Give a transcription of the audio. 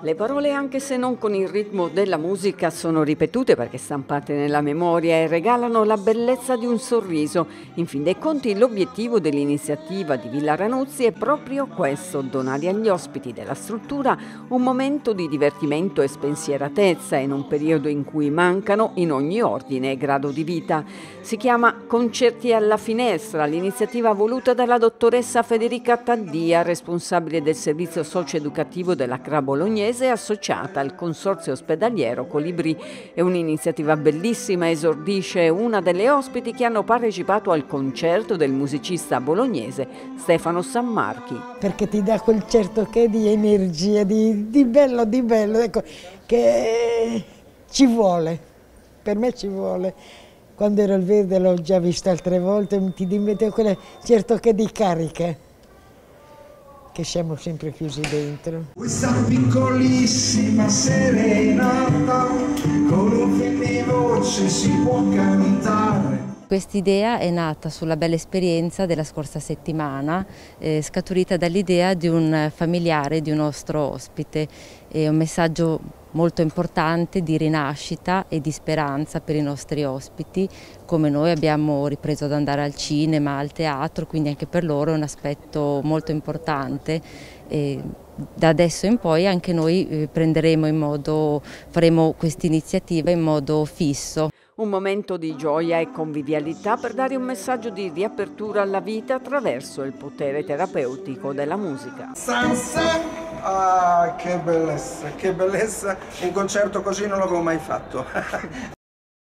Le parole, anche se non con il ritmo della musica, sono ripetute perché stampate nella memoria e regalano la bellezza di un sorriso. In fin dei conti, l'obiettivo dell'iniziativa di Villa Ranuzzi è proprio questo, donare agli ospiti della struttura un momento di divertimento e spensieratezza in un periodo in cui mancano in ogni ordine e grado di vita. Si chiama Concerti alla finestra, l'iniziativa voluta dalla dottoressa Federica Taddia, responsabile del servizio socio-educativo della CRA Bolognese Bolognese associata al Consorzio Ospedaliero Colibri. È un'iniziativa bellissima, esordisce una delle ospiti che hanno partecipato al concerto del musicista bolognese Stefano Sammarchi. Perché ti dà quel certo che di energia, di, di bello, di bello, ecco, che ci vuole, per me ci vuole quando ero al verde l'ho già vista altre volte, ti dimette quel certo che di carica che siamo sempre chiusi dentro. Questa piccolissima serenata, con un di voce si può cantare. Quest'idea è nata sulla bella esperienza della scorsa settimana, eh, scaturita dall'idea di un familiare di un nostro ospite. È un messaggio molto importante di rinascita e di speranza per i nostri ospiti, come noi abbiamo ripreso ad andare al cinema, al teatro, quindi anche per loro è un aspetto molto importante. E da adesso in poi anche noi eh, modo, faremo questa iniziativa in modo fisso. Un momento di gioia e convivialità per dare un messaggio di riapertura alla vita attraverso il potere terapeutico della musica. Sansa! Ah, che bellezza, che bellezza! Un concerto così non l'avevo mai fatto.